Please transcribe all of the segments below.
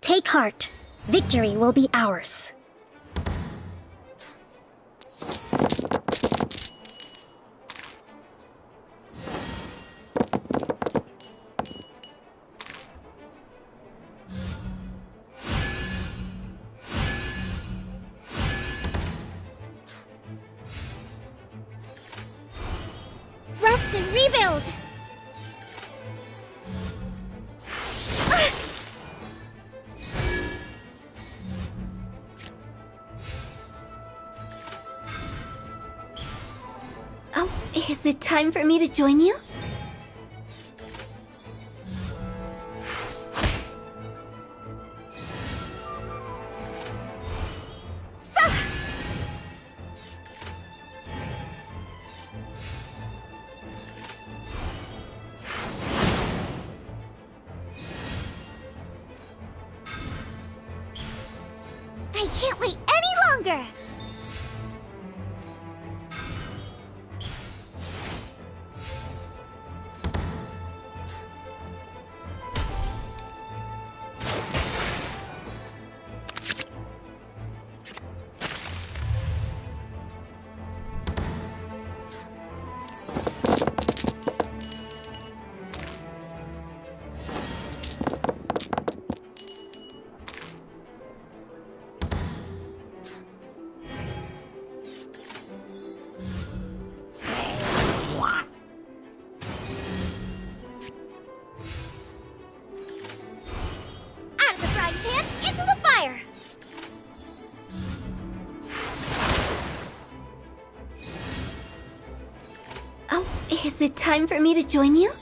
Take heart. Victory will be ours. And rebuild! Ah. Oh, is it time for me to join you? Can't wait any longer! Is it time for me to join you?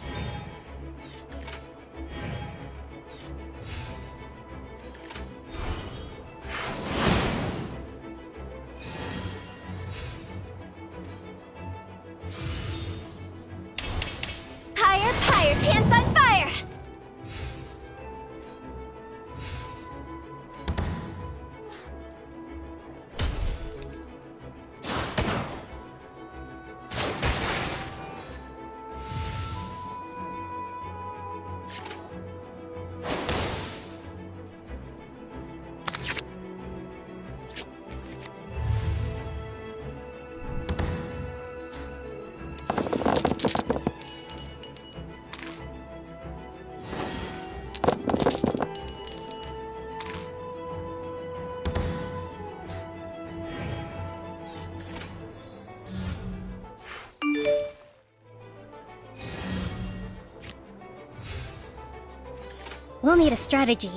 We'll need a strategy.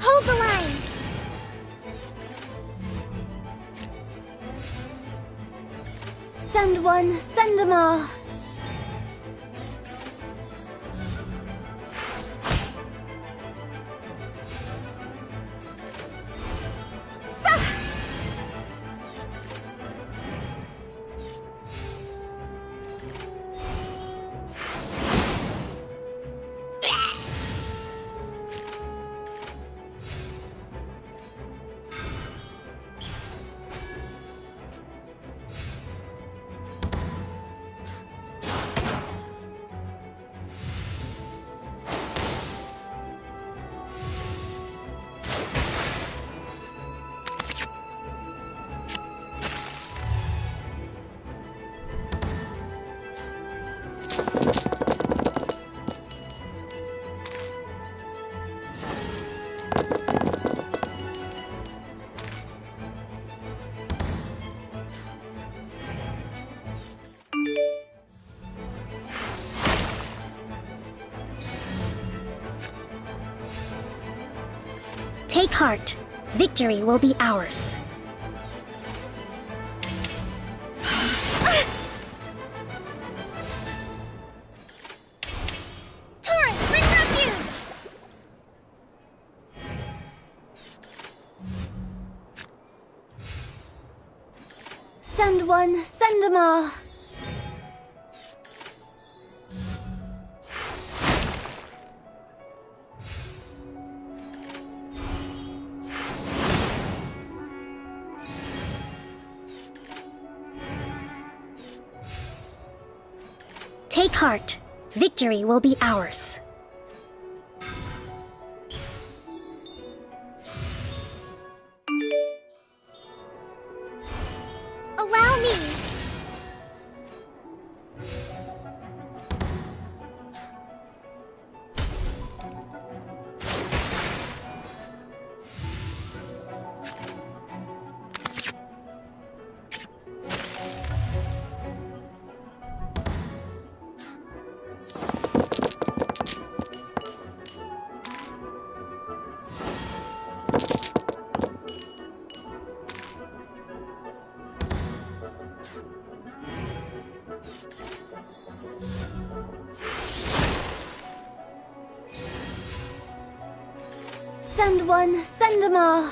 Hold the line! Send one, send them all. Take heart. Victory will be ours. Send one, send them all. Take heart. Victory will be ours. Send one, send them all.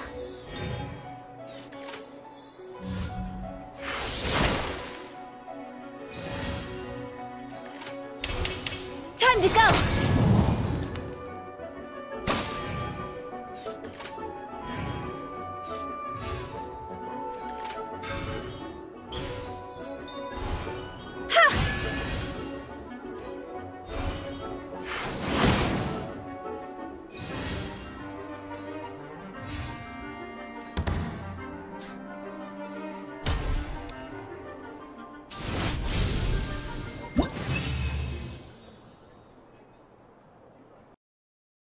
Time to go!